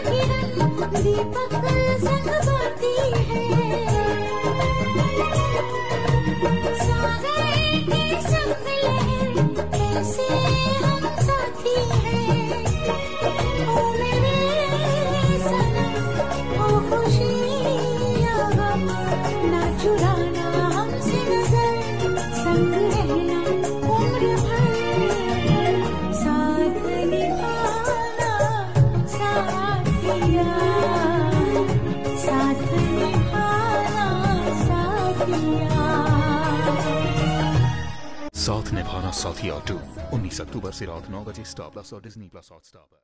किरण दीपक संग बाती। साथ निभाना साथी ऑटो उन्नीस अक्टूबर से रात नौ बजे स्टॉप प्लस और डिज्नी प्लस हॉटस्टार पर।